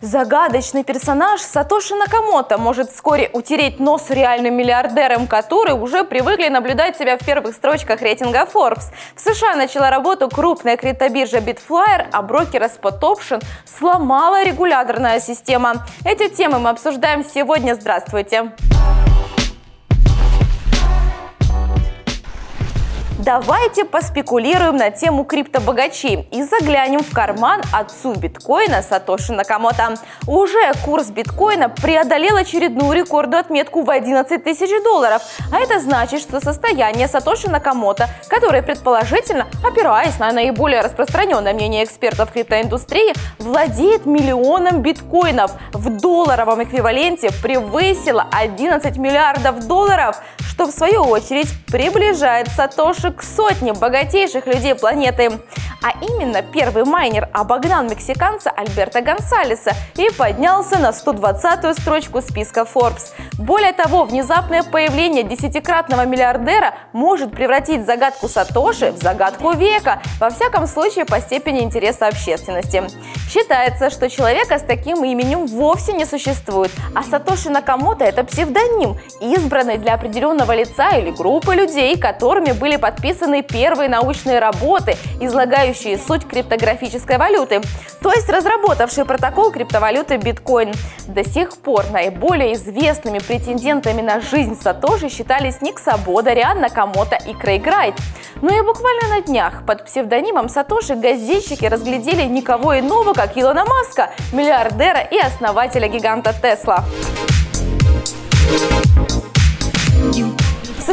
Загадочный персонаж Сатоши Накамото может вскоре утереть нос реальным миллиардерам, которые уже привыкли наблюдать себя в первых строчках рейтинга Forbes. В США начала работу крупная криптобиржа Bitflyer, а брокера Spot Option сломала регуляторная система. Эти темы мы обсуждаем сегодня. Здравствуйте! Давайте поспекулируем на тему криптобогачей и заглянем в карман отцу биткоина Сатоши Накамото. Уже курс биткоина преодолел очередную рекордную отметку в 11 тысяч долларов. А это значит, что состояние Сатоши Накамото, которое предположительно, опираясь на наиболее распространенное мнение экспертов криптоиндустрии, владеет миллионом биткоинов в долларовом эквиваленте превысило 11 миллиардов долларов, что в свою очередь приближает Сатоши к сотне богатейших людей планеты. А именно первый майнер обогнал мексиканца Альберта Гонсалеса и поднялся на 120-ю строчку списка Forbes. Более того, внезапное появление десятикратного миллиардера может превратить загадку Сатоши в загадку века, во всяком случае по степени интереса общественности. Считается, что человека с таким именем вовсе не существует, а Сатоши Накамото – это псевдоним, избранный для определенного лица или группы людей, которыми были подписаны первые научные работы, излагающие суть криптографической валюты, то есть разработавшие протокол криптовалюты биткоин. До сих пор наиболее известными претендентами на жизнь Сатоши считались Ник Сабода, Риан Накамото и Крейг Райт. Но и буквально на днях под псевдонимом Сатоши газетчики разглядели никого иного, как Илона Маска, миллиардера и основателя гиганта Тесла.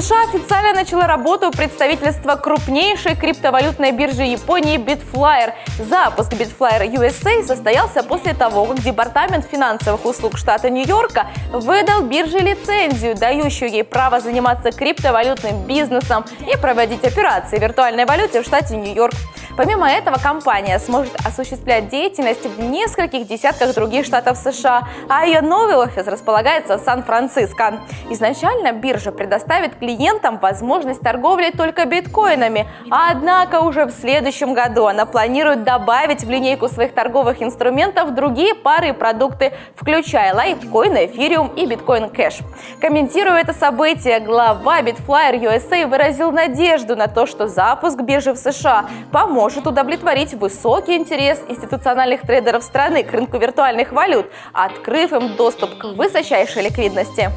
США официально начало работу представительство крупнейшей криптовалютной биржи Японии Bitflyer. Запуск Bitflyer USA состоялся после того, как Департамент финансовых услуг штата Нью-Йорка выдал бирже лицензию, дающую ей право заниматься криптовалютным бизнесом и проводить операции в виртуальной валюте в штате Нью-Йорк. Помимо этого, компания сможет осуществлять деятельность в нескольких десятках других штатов США, а ее новый офис располагается в Сан-Франциско. Изначально биржа предоставит клиентам возможность торговли только биткоинами, однако уже в следующем году она планирует добавить в линейку своих торговых инструментов другие пары и продукты, включая лайткоин, эфириум и биткоин кэш. Комментируя это событие, глава Bitflyer USA выразил надежду на то, что запуск биржи в США поможет может удовлетворить высокий интерес институциональных трейдеров страны к рынку виртуальных валют, открыв им доступ к высочайшей ликвидности.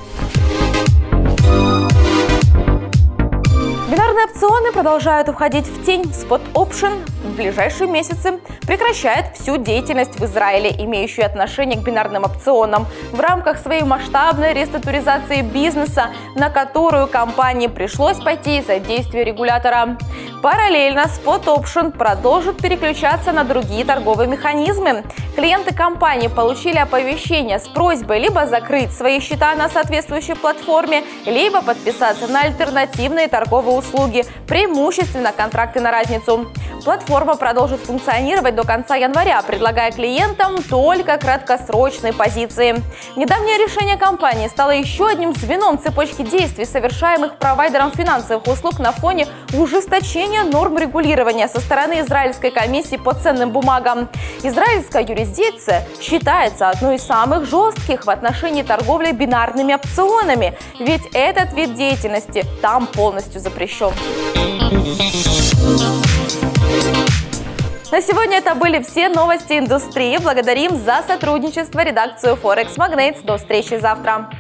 Продолжают уходить в тень. Spot Option в ближайшие месяцы прекращает всю деятельность в Израиле, имеющую отношение к бинарным опционам, в рамках своей масштабной реструктуризации бизнеса, на которую компании пришлось пойти из-за действия регулятора. Параллельно Spot Option продолжит переключаться на другие торговые механизмы. Клиенты компании получили оповещение с просьбой либо закрыть свои счета на соответствующей платформе, либо подписаться на альтернативные торговые услуги, преимущественно контракты на разницу. Платформа продолжит функционировать до конца января, предлагая клиентам только краткосрочные позиции. Недавнее решение компании стало еще одним звеном цепочки действий, совершаемых провайдером финансовых услуг на фоне ужесточения норм регулирования со стороны Израильской комиссии по ценным бумагам. Израильская юрисдикция считается одной из самых жестких в отношении торговли бинарными опционами, ведь этот вид деятельности там полностью запрещен. На сегодня это были все новости индустрии. Благодарим за сотрудничество редакцию Forex Magnates. До встречи завтра.